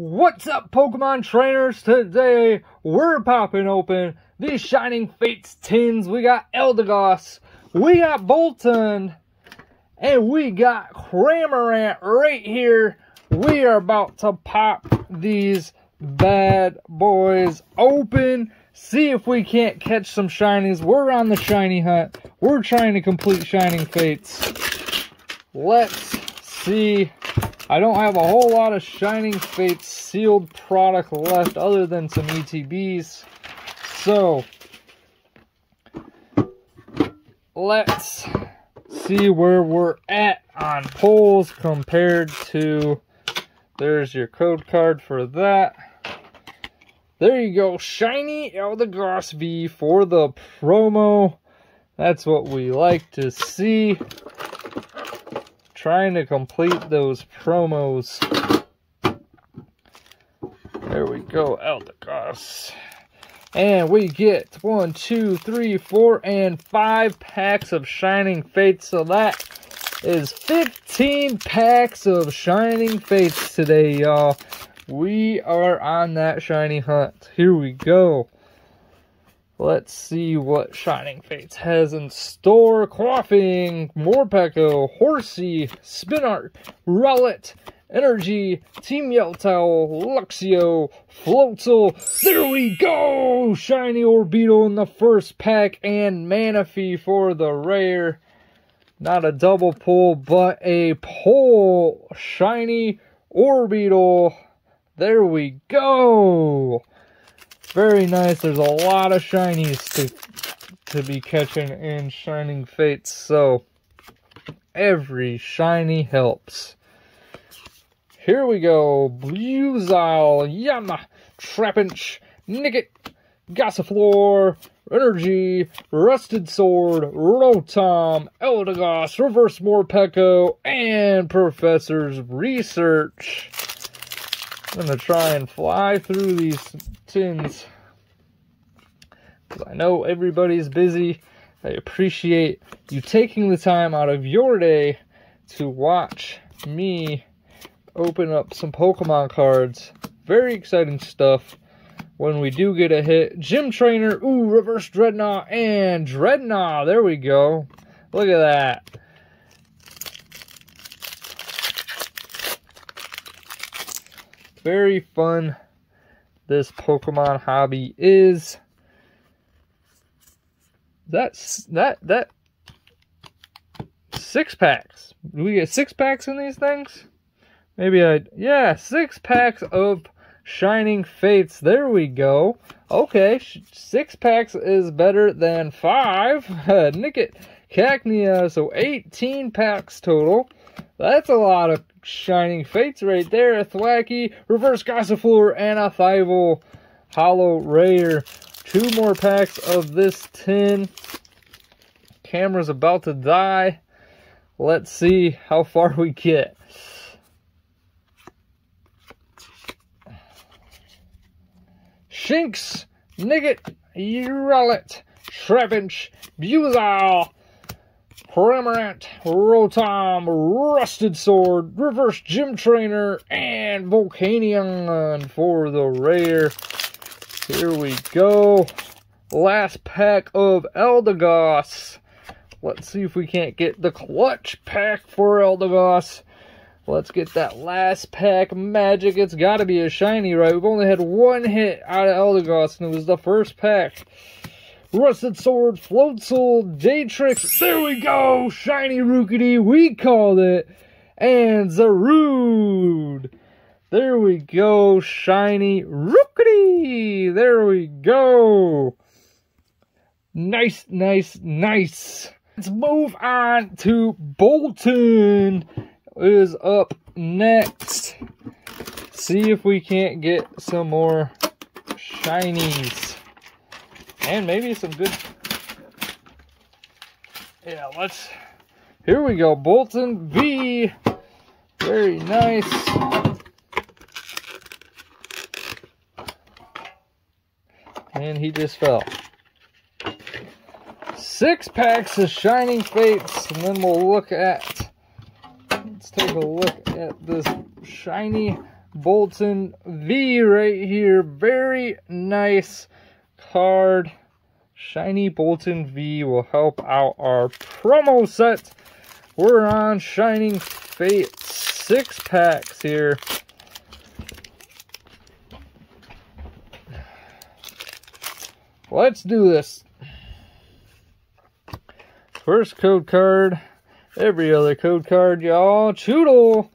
What's up, Pokemon trainers? Today, we're popping open these Shining Fates tins. We got Eldegoss, we got Boltund, and we got Cramorant right here. We are about to pop these bad boys open. See if we can't catch some shinies. We're on the shiny hunt. We're trying to complete Shining Fates. Let's see I don't have a whole lot of Shining Fate sealed product left other than some ETBs. So, let's see where we're at on polls compared to, there's your code card for that. There you go, Shiny Eldegoss V for the promo. That's what we like to see trying to complete those promos. There we go, Eldegoss. And we get one, two, three, four, and five packs of Shining Fates. So that is 15 packs of Shining Fates today, y'all. We are on that shiny hunt. Here we go. Let's see what Shining Fates has in store. Koffing, Morpeko, Horsea, Spinarak, Rowlet, Energy, Team Yellowtail, Luxio, Floatzel. There we go! Shiny Orbeetle in the first pack and Manaphy for the rare. Not a double pull, but a pull. Shiny Orbeetle. There we go! Very nice. There's a lot of shinies to, to be catching in Shining Fates, so every shiny helps. Here we go. Buizel, Yanma, Trapinch, Nickit, Gossifleur, Energy, Rusted Sword, Rotom, Eldegoss, Reverse Morpeko, and Professor's Research. I'm going to try and fly through these tins. Because I know everybody's busy. I appreciate you taking the time out of your day to watch me open up some Pokemon cards. Very exciting stuff. When we do get a hit, Gym Trainer, ooh, Reverse Drednaw, and Drednaw. There we go. Look at that. very fun this Pokemon hobby is. That's that that six packs. Do we get six packs in these things? Maybe I yeah, six packs of Shining Fates. There we go. Okay, six packs is better than five. Nickit Cacnea, so 18 packs total. That's a lot of Shining Fates right there. A Thwackey, Reverse Gossifleur, and a Thievul Holo Rare. Two more packs of this tin. Camera's about to die. Let's see how far we get. Shinx, Nickit, Rowlet, Trapinch, Buizel, Cramorant, Rotom, Rusted Sword, Reverse Gym Trainer, and Volcanion for the rare. Here we go. Last pack of Eldegoss. Let's see if we can't get the clutch pack for Eldegoss. Let's get that last pack magic. It's got to be a shiny, right? We've only had one hit out of Eldegoss, and it was the first pack. Rusted Sword, Floatzel, Daytrix. There we go! Shiny Rookidee, we called it. And Zarude. There we go, shiny Rookidee. There we go. Nice, nice, nice. Let's move on to Boltund is up next. See if we can't get some more shinies. And maybe some good... Yeah, let's... Here we go. Boltund V. Very nice. And he just fell. Six packs of Shining Fates. And then we'll look at... Let's take a look at this shiny Boltund V right here. Very nice card. Shiny Boltund V will help out our promo set. We're on Shining Fate six packs here. Let's do this. First code card. Every other code card, y'all. Chewtle.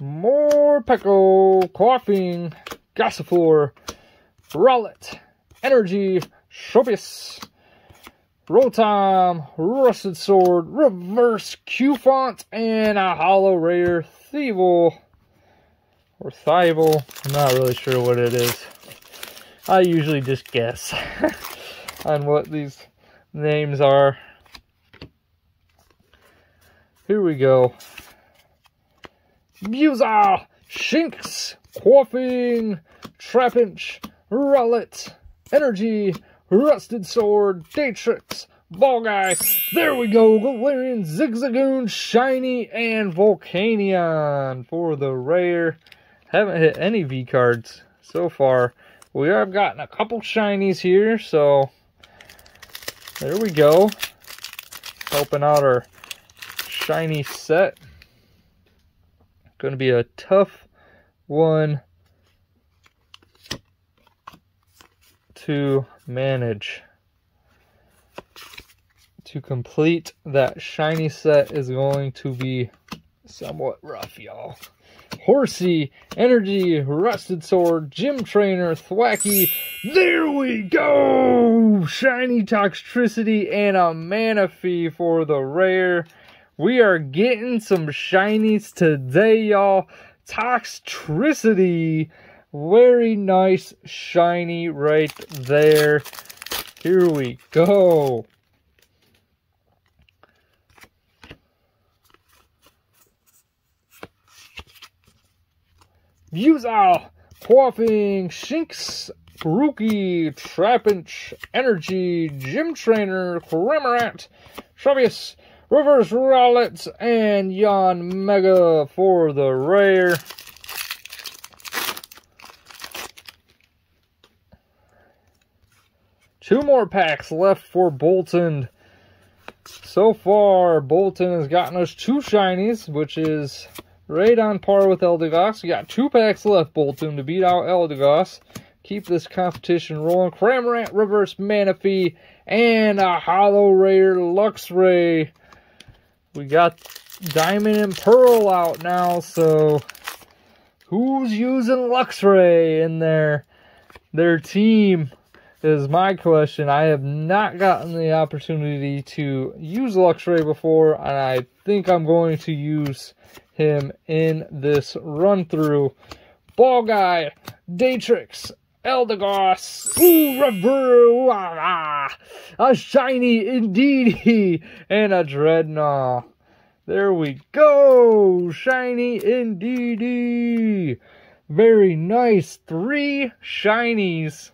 Morpeko. Koffing. Gossifleur. Rowlet. Energy. Tropius. Rotom, Rusted Sword, Reverse Cufant, and a Holo Rare Thievul. Or Thievul. I'm not really sure what it is. I usually just guess on what these names are. Here we go. Musa, Shinx, Koffing, Trapinch, Rowlet, Energy, Rusted Sword, Datrix, Guy. There we go. Galarian, Zigzagoon, Shiny, and Volcanion for the rare. Haven't hit any V cards so far. We have gotten a couple shinies here, so there we go. Helping out our shiny set. Going to be a tough one to manage. To complete that shiny set is going to be somewhat rough, y'all. Horsea, Energy, Rusted Sword, Gym Trainer, Thwackey. There we go! Shiny Toxtricity and a Manaphy for the rare. We are getting some shinies today, y'all. Toxtricity. Very nice, shiny right there. Here we go. Musa, Koffing, Shinx, Grookey, Trapinch, Energy, Gym Trainer, Cramorant, Tropius, Reverse Rowlet, and Yanmega for the rare. Two more packs left for Boltund. So far, Boltund has gotten us two shinies, which is right on par with Eldegoss. We got two packs left, Boltund, to beat out Eldegoss. Keep this competition rolling. Cramorant, Reverse Manaphy, and a Holo Rare Luxray. We got Diamond and Pearl out now, so who's using Luxray in their, their team? Is my question. I have not gotten the opportunity to use Luxray before, and I think I'm going to use him in this run through. Ball Guy, Datrix, Eldegoss, ah, a shiny indeed, and a Drednaw. There we go, shiny indeed. Very nice, three shinies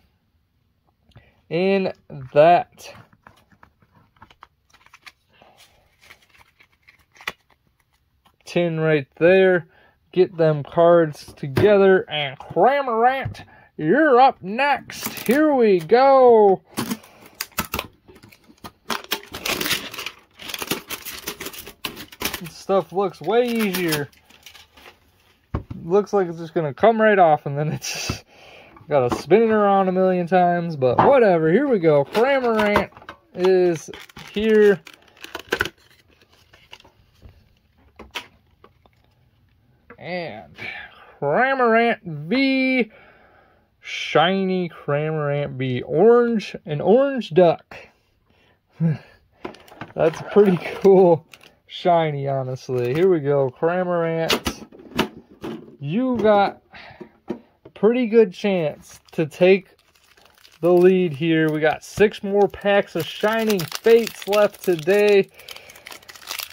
in that. tin right there. Get them cards together and Cramorant, you're up next. Here we go. This stuff looks way easier. Looks like it's just gonna come right off and then it's Gotta spin it around a million times, but whatever. Here we go. Cramorant is here. And Cramorant V. Shiny Cramorant V. Orange, an orange duck. That's pretty cool shiny, honestly. Here we go. Cramorant. You got pretty good chance to take the lead here. We got six more packs of Shining Fates left today.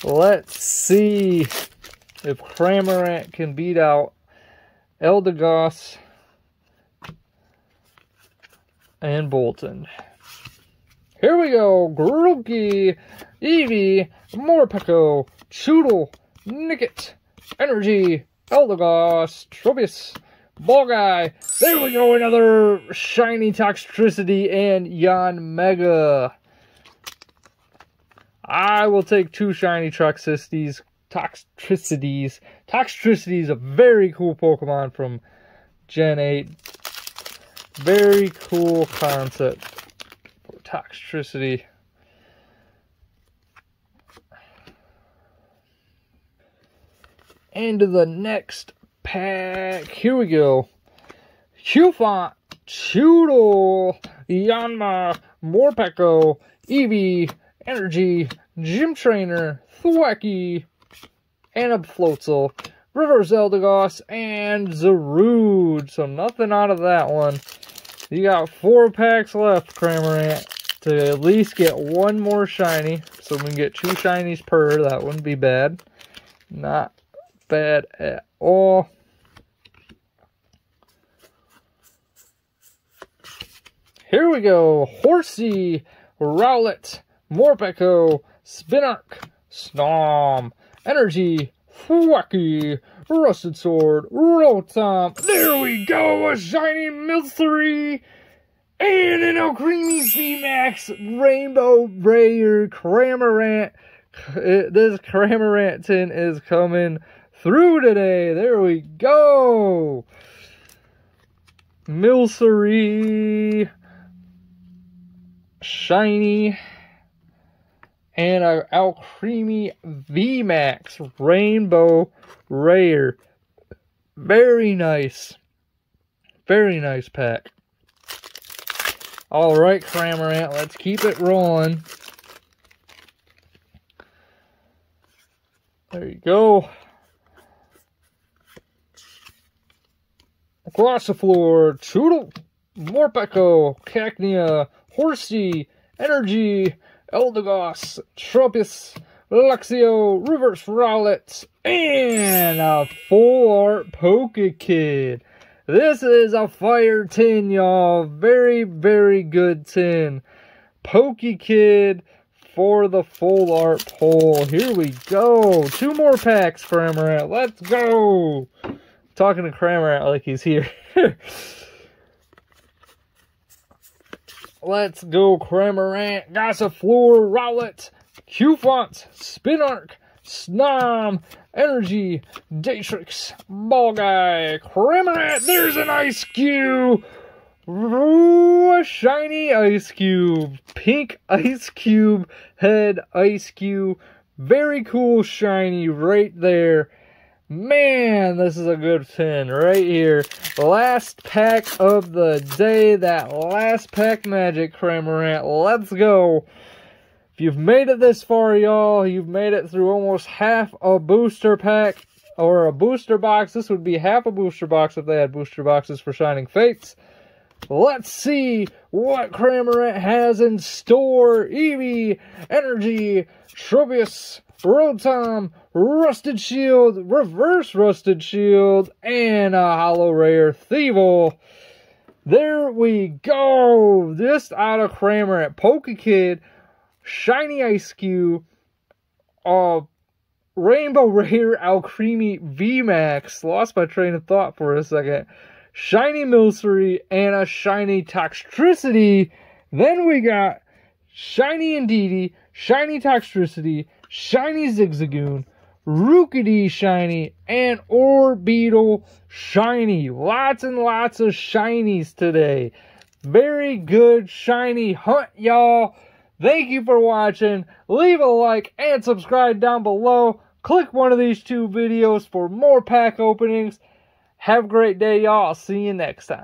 Let's see if Cramorant can beat out Eldegoss and Boltund. Here we go. Grookey, Eevee, Morpeko, Chewtle, Nickit, Energy, Eldegoss, Tropius, Ball Guy. There we go, another Shiny Toxtricity and Yanmega. I will take two Shiny Toxicities. Toxtricities. Toxtricity is a very cool Pokemon from Gen 8. Very cool concept. Toxtricity. And the next pack. Here we go. Cufant, Chewtle, Yanma, Morpeko, Eevee, Energy, Gym Trainer, Thwackey, Anabfloatzel, Reverse Eldegoss, and Zarude. So nothing out of that one. You got four packs left, Cramorant, to at least get one more shiny. So we can get two shinies per. That wouldn't be bad. Not bad at all. Here we go. Horsea, Rowlet, Morpeko, Spinarak, Snom, Energy, Thwackey, Rusted Sword, Rotom. There we go, a shiny Milcery, and an Alcremie VMAX Rainbow Rare Cramorant. This Cramorant tin is coming through today. There we go. Milcery, shiny, and a Alcremie VMAX Rainbow Rare. Very nice. Very nice pack. All right, Cramorant, let's keep it rolling. There you go. Gossifleur, Chewtle, Morpeko, Cacnea, Horsea, Energy, Eldegoss, Tropius, Luxio, Reverse Rowlet, and a full art Pokekid. This is a fire tin, y'all. Very, very good tin. Pokekid for the full art pull. Here we go. Two more packs, Cramorant. Let's go. Talking to Cramorant like he's here. Let's go, Cramorant, Gossifleur, Rowlet, Cufant, Spinarak, Snom, Energy, Datrix, Ball Guy, Cramorant, there's an Ice Cube! Ooh, a shiny Ice Cube, pink Ice Cube, head Ice Cube, very cool shiny right there. Man, this is a good pin right here. Last pack of the day. That last pack magic, Cramorant. Let's go. If you've made it this far, y'all, you've made it through almost half a booster pack or a booster box. This would be half a booster box if they had booster boxes for Shining Fates. Let's see what Cramorant has in store. Eevee, Energy, Tropius, Rotom, Rusted Shield, Reverse Rusted Shield, and a Holo Rare Thievul. There we go. This out of Cramorant Pokekid, Shiny Ice Cube, uh, Rainbow Rare Alcremie VMAX. Lost my train of thought for a second. Shiny Milcery, and a Shiny Toxtricity. Then we got Shiny Indeedee, Shiny Toxtricity, Shiny Zigzagoon, Rookidee Shiny, and Orbeetle Shiny. Lots and lots of shinies today. Very good shiny hunt, y'all. Thank you for watching. Leave a like and subscribe down below. Click one of these two videos for more pack openings. Have a great day, y'all. See you next time.